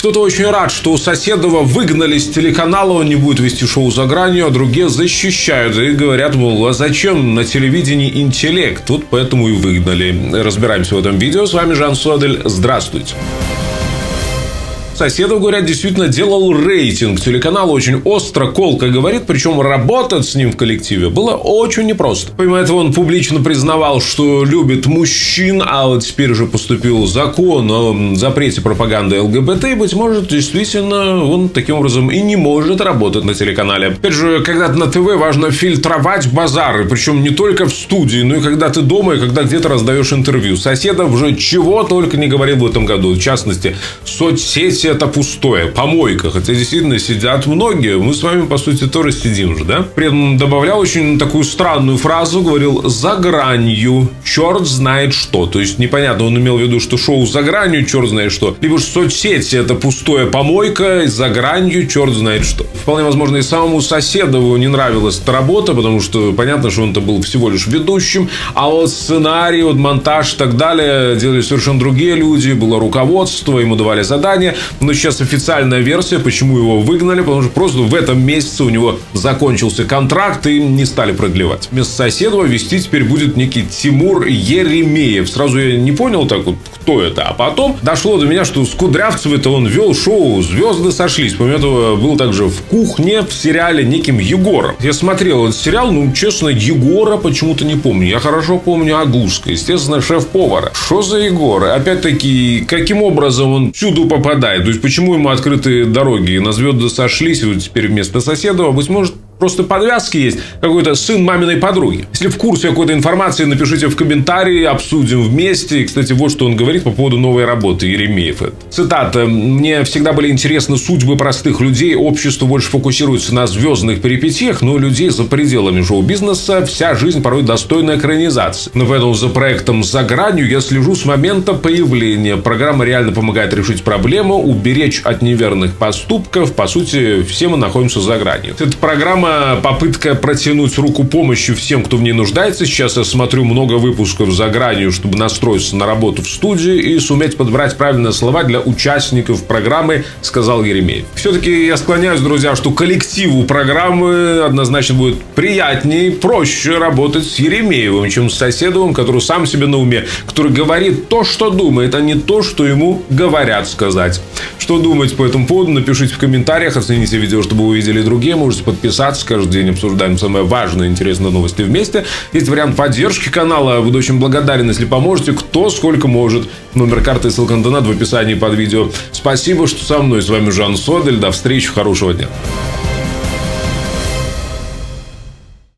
Кто-то очень рад, что у Соседова выгнали с телеканала, он не будет вести шоу «За гранью», а другие защищают и говорят, мол, а зачем на телевидении интеллект? Тут поэтому и выгнали. Разбираемся в этом видео. С вами Жан Содель. Здравствуйте соседов, говорят, действительно делал рейтинг. Телеканал очень остро, колко говорит, причем работать с ним в коллективе было очень непросто. Помимо этого, он публично признавал, что любит мужчин, а вот теперь уже поступил закон о запрете пропаганды ЛГБТ, и, быть может, действительно, он таким образом и не может работать на телеканале. Опять же, когда на ТВ, важно фильтровать базары, причем не только в студии, но и когда ты дома, и когда где-то раздаешь интервью. Соседов уже чего только не говорил в этом году. В частности, соцсети это пустое, помойка. Хотя действительно сидят многие. Мы с вами, по сути, тоже сидим же, да? При этом добавлял очень такую странную фразу, говорил «за гранью, черт знает что». То есть, непонятно, он имел в виду, что шоу «за гранью, черт знает что». Либо же соцсети – это пустое помойка, «за гранью, черт знает что». Вполне возможно, и самому Соседову не нравилась эта работа, потому что понятно, что он-то был всего лишь ведущим, а вот сценарий, вот монтаж и так далее делали совершенно другие люди, было руководство, ему давали задания. Но сейчас официальная версия, почему его выгнали, потому что просто в этом месяце у него закончился контракт и не стали продлевать. Вместо Соседова вести теперь будет некий Тимур Еремеев. Сразу я не понял так вот, кто это. А потом дошло до меня, что с Кудрявцевой это он вел шоу «Звезды сошлись». Помимо этого, был также в кухне в сериале неким Егором. Я смотрел этот сериал, ну, честно, Егора почему-то не помню. Я хорошо помню Агуска, естественно, шеф-повара. Что за Егор? Опять-таки, каким образом он всюду попадает? То есть, почему ему открыты дороги? На звезды сошлись, и вот теперь вместо соседа, быть может, Просто подвязки есть. Какой-то сын маминой подруги. Если в курсе какой-то информации, напишите в комментарии, обсудим вместе. И, кстати, вот что он говорит по поводу новой работы Еремеев. Цитата. «Мне всегда были интересны судьбы простых людей. Общество больше фокусируется на звездных перипетиях, но людей за пределами шоу-бизнеса вся жизнь порой достойна экранизации. Но поэтому за проектом «За гранью» я слежу с момента появления. Программа реально помогает решить проблему, уберечь от неверных поступков. По сути, все мы находимся за гранью. Эта программа попытка протянуть руку помощи всем, кто в ней нуждается. Сейчас я смотрю много выпусков за гранью, чтобы настроиться на работу в студии и суметь подбирать правильные слова для участников программы, сказал Еремеев. Все-таки я склоняюсь, друзья, что коллективу программы однозначно будет приятнее, проще работать с Еремеевым, чем с Соседовым, который сам себе на уме, который говорит то, что думает, а не то, что ему говорят сказать. Что думаете по этому поводу, напишите в комментариях, оцените видео, чтобы увидели другие, можете подписаться подкаст. Каждый день обсуждаем самые важные и интересные новости вместе. Есть вариант поддержки канала. Буду очень благодарен, если поможете. Кто сколько может. Номер карты и ссылка на донат в описании под видео. Спасибо, что со мной. С вами Жан Содель. До встречи. Хорошего дня.